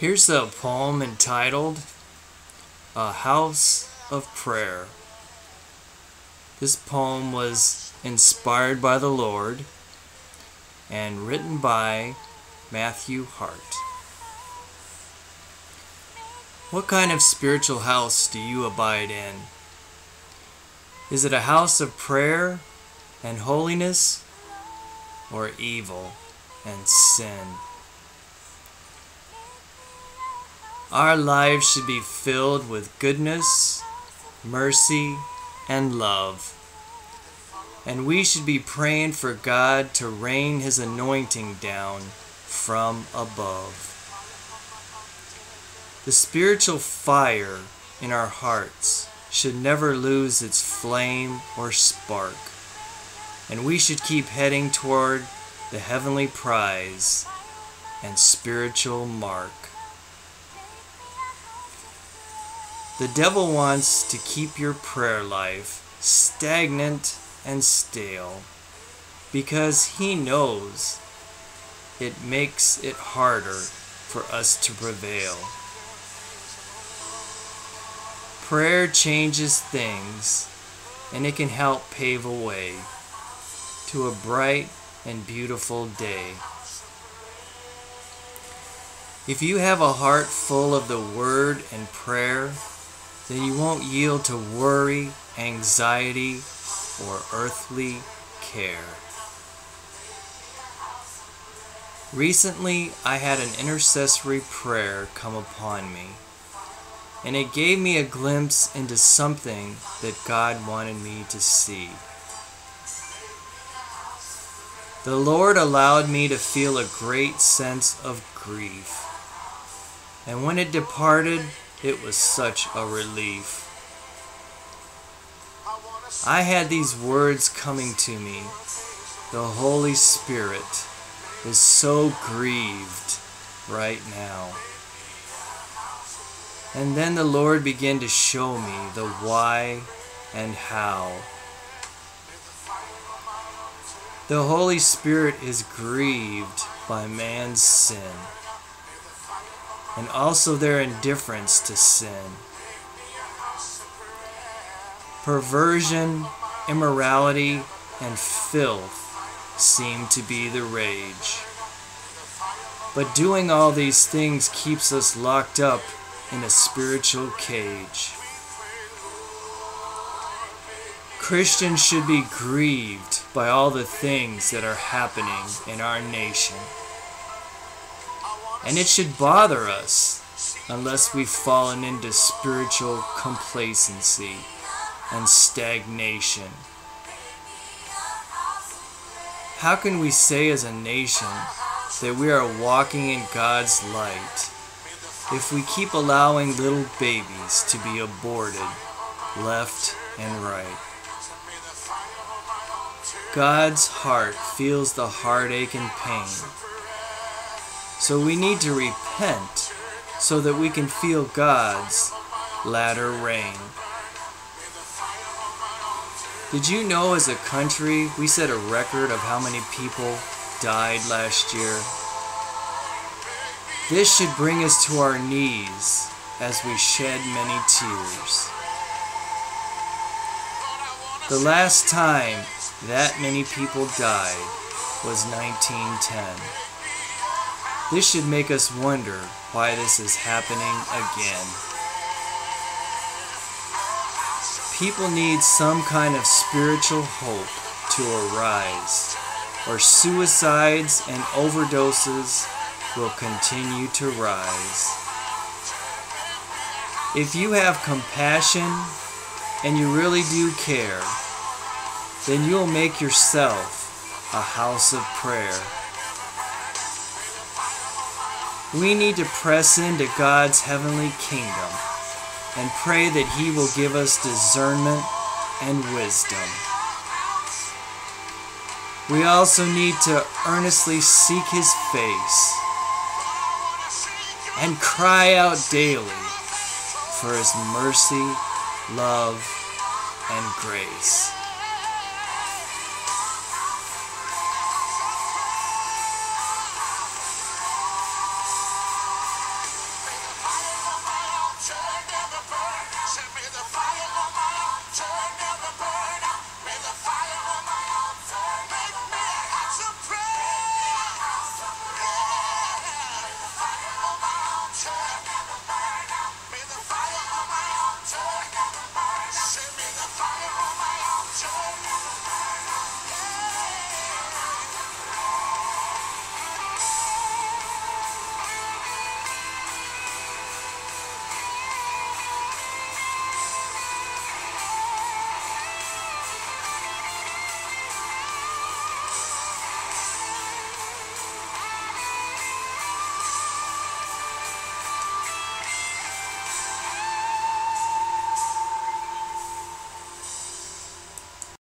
Here's a poem entitled A House of Prayer. This poem was inspired by the Lord and written by Matthew Hart. What kind of spiritual house do you abide in? Is it a house of prayer and holiness or evil and sin? Our lives should be filled with goodness, mercy, and love. And we should be praying for God to rain His anointing down from above. The spiritual fire in our hearts should never lose its flame or spark, and we should keep heading toward the heavenly prize and spiritual mark. The devil wants to keep your prayer life stagnant and stale because he knows it makes it harder for us to prevail. Prayer changes things and it can help pave a way to a bright and beautiful day. If you have a heart full of the Word and prayer, then you won't yield to worry, anxiety, or earthly care. Recently, I had an intercessory prayer come upon me, and it gave me a glimpse into something that God wanted me to see. The Lord allowed me to feel a great sense of grief, and when it departed, it was such a relief. I had these words coming to me The Holy Spirit is so grieved right now. And then the Lord began to show me the why and how. The Holy Spirit is grieved by man's sin and also their indifference to sin. Perversion, immorality, and filth seem to be the rage. But doing all these things keeps us locked up in a spiritual cage. Christians should be grieved by all the things that are happening in our nation. And it should bother us unless we've fallen into spiritual complacency and stagnation. How can we say as a nation that we are walking in God's light if we keep allowing little babies to be aborted left and right? God's heart feels the heartache and pain so we need to repent so that we can feel God's latter rain. Did you know as a country we set a record of how many people died last year? This should bring us to our knees as we shed many tears. The last time that many people died was 1910. This should make us wonder why this is happening again. People need some kind of spiritual hope to arise, or suicides and overdoses will continue to rise. If you have compassion and you really do care, then you'll make yourself a house of prayer. We need to press into God's heavenly kingdom and pray that He will give us discernment and wisdom. We also need to earnestly seek His face and cry out daily for His mercy, love, and grace.